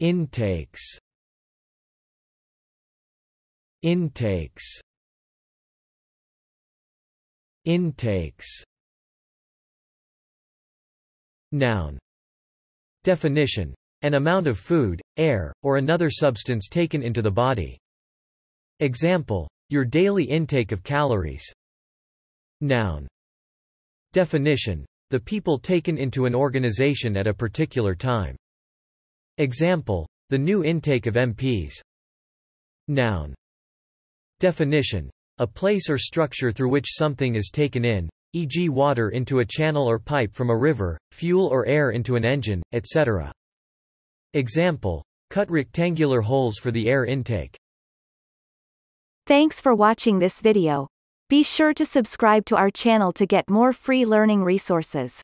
intakes intakes intakes Noun. Definition. An amount of food, air, or another substance taken into the body. Example. Your daily intake of calories. Noun. Definition. The people taken into an organization at a particular time. Example. The new intake of MPs. Noun. Definition. A place or structure through which something is taken in, e.g. water into a channel or pipe from a river, fuel or air into an engine, etc. Example. Cut rectangular holes for the air intake. Thanks for watching this video. Be sure to subscribe to our channel to get more free learning resources.